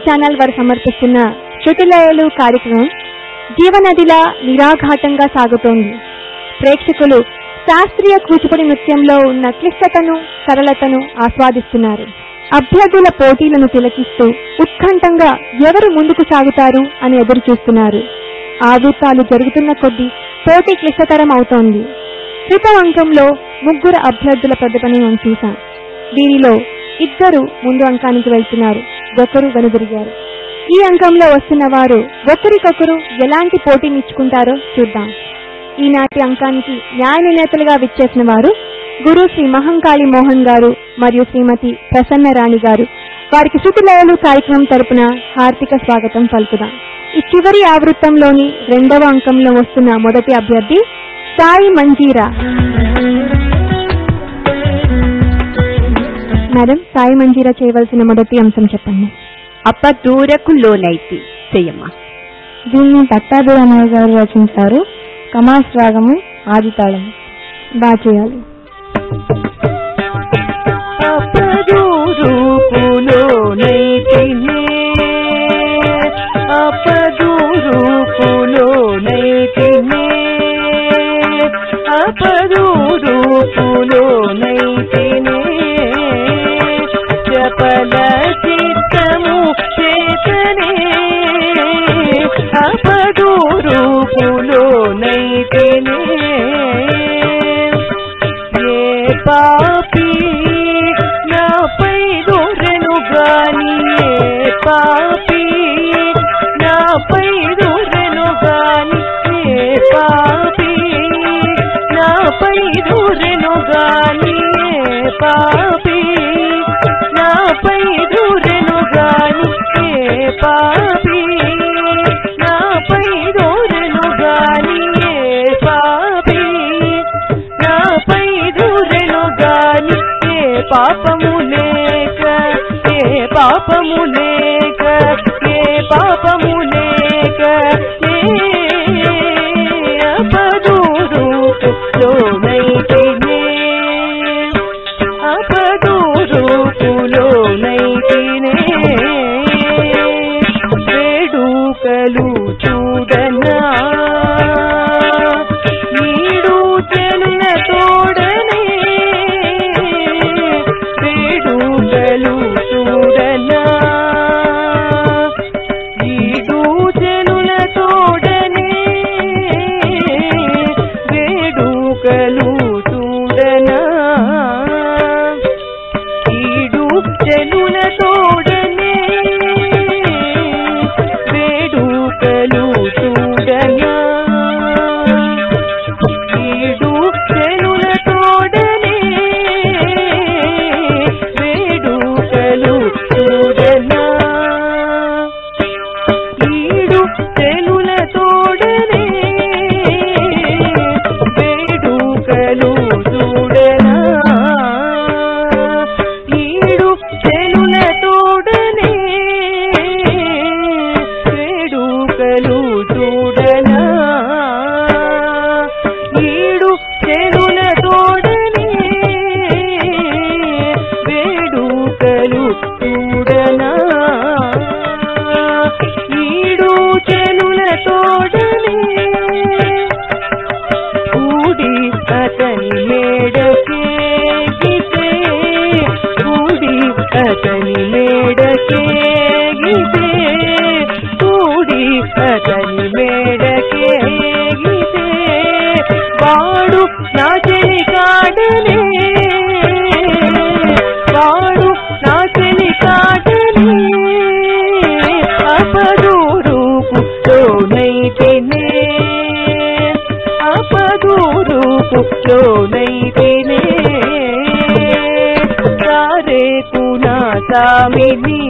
Channel వారు సమర్పిస్తున్న శృతిలయలు కార్యక్రమం జీవనదిలా నిరాఘాటంగా సాగుతోంది. ప్రేక్షకులు శాస్త్రీయ కూచిపడి నృత్యంలో ఉన్న క్లిష్టతను సరళతను ఆస్వాదిస్తున్నారు. అభ్యర్థుల పోటీలను తిలకిస్తూ ఉత్కంఠంగా ఎవరు ముందుకు సాగుతారు అని ఎదురు చూస్తున్నారు ఆవృత్తాలు జరుగుతున్న కొద్దీ పోటీ క్లిష్టతరం అవుతోంది. క్రితం అంకంలో ముగ్గురు అభ్యర్థుల ప్రతిభని మనం చూశాం. దీనిలో ఇద్దరు ముందు అంకానికి వెళ్తున్నారు. ఒకరు వెనుదిరిగారు. ఈ అంకంలో వస్తున్న వారు ఒకరికొకరు ఎలాంటి పోటీనిచ్చుకుంటారో చూద్దాం. ఈనాటి అంకానికి న్యాయ నిర్ణేతలుగా విచ్చేసిన వారు గురు శ్రీ మహంకాళి మోహన్ గారు మరియు శ్రీమతి ప్రసన్న రాణి గారు. వారికి శృతిలయలు కార్యక్రమం తరపున హార్దిక స్వాగతం పలుకుదాం. ఈ చివరి ఆవృత్తంలోని రెండవ అంకంలో వస్తున్న మొదటి అభ్యర్థి సాయి మంజీరా. మేడం సాయి మంజీరా చేయవలసిన మొదటి అంశం చెప్పండి. అపదూరకు లోనైతి. చెయ్యమ్మా. దీన్ని దత్తాభిరామయ్య గారు రచించారు. కమాస్ రాగము ఆదితాళం. బాగా చేయాలి. అపదూరుకులోనైతినే ఏ పాపి నాపై దూరెను గాని ఏ పాపి నాపై దూరెను గాని ఏ పాపి నాపై దూరెను గాని ఏ పాపి పాపము లేక ఏ పాపము లేక ఈడు చెనుల వేడుకలు చూడనా? ఈడు చెనుల తోడనే కూడి అతని మేడకేగితే కూడి అతని మేడకేగితే కూడి అతని మేడకేగితే లోనైతేనే సారే కునా సామిని